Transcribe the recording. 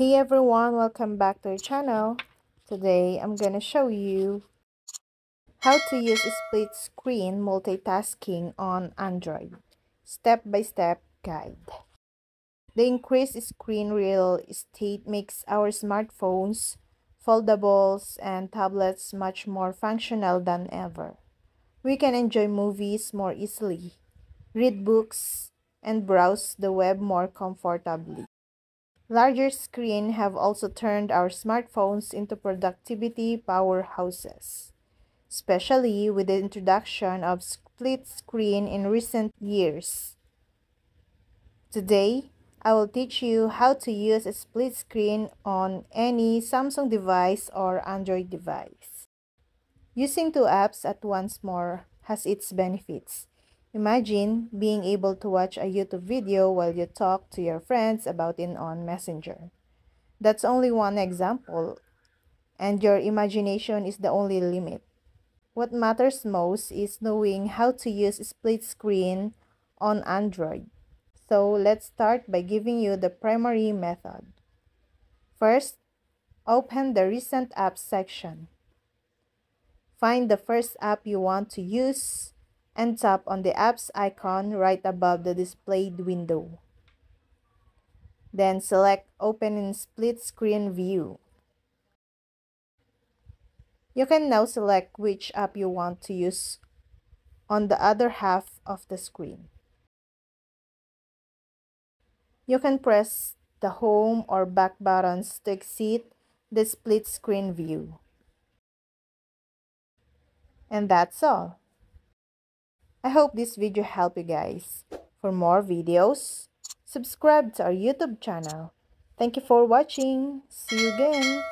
Hey everyone, welcome back to our channel. Today, I'm gonna show you how to use split screen multitasking on Android. Step-by-step -step guide. The increased screen real estate makes our smartphones, foldables, and tablets much more functional than ever. We can enjoy movies more easily, read books, and browse the web more comfortably. Larger screens have also turned our smartphones into productivity powerhouses, especially with the introduction of split screen in recent years. Today, I will teach you how to use a split screen on any Samsung device or Android device. Using two apps at once more has its benefits. Imagine being able to watch a YouTube video while you talk to your friends about it on Messenger. That's only one example, and your imagination is the only limit. What matters most is knowing how to use split screen on Android. So let's start by giving you the primary method. First, open the Recent Apps section. Find the first app you want to use and tap on the apps icon right above the displayed window. Then select Open in Split Screen View. You can now select which app you want to use on the other half of the screen. You can press the home or back buttons to exit the split screen view. And that's all. I hope this video helped you guys. For more videos, subscribe to our YouTube channel. Thank you for watching. See you again.